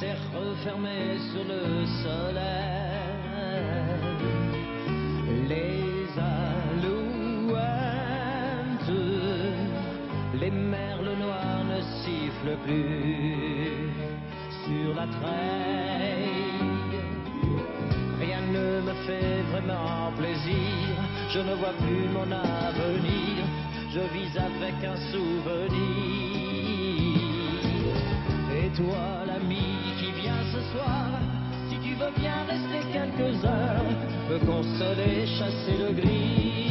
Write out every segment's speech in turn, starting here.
s'est refermé sur le soleil. Les alouettes, les merles noirs ne sifflent plus sur la treille. Rien ne me fait vraiment plaisir, je ne vois plus mon avenir, je vis avec un souvenir. Et toi, quelques heures, me consoler, chasser le gris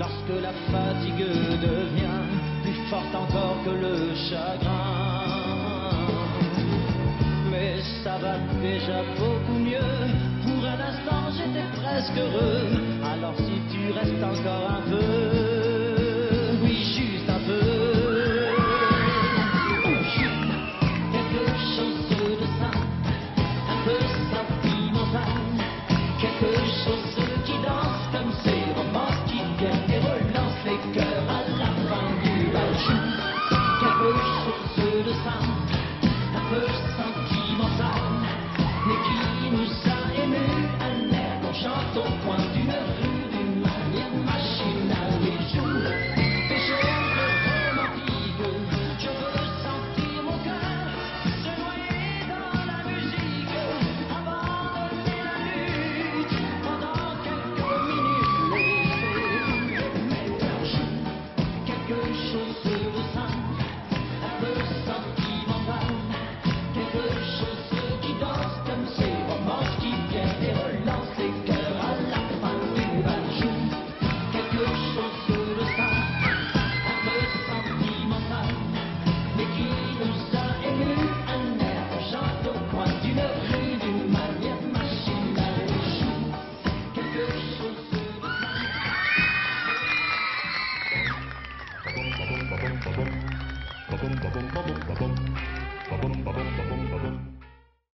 lorsque la fatigue devient plus forte encore que le chagrin. Mais ça va déjà beaucoup mieux, pour un instant j'étais presque heureux, alors si tu restes encore un peu, oui juste un peu. quelque chose de sentimental, quelque chose ba bum ba bum ba bum ba bum ba bum ba bum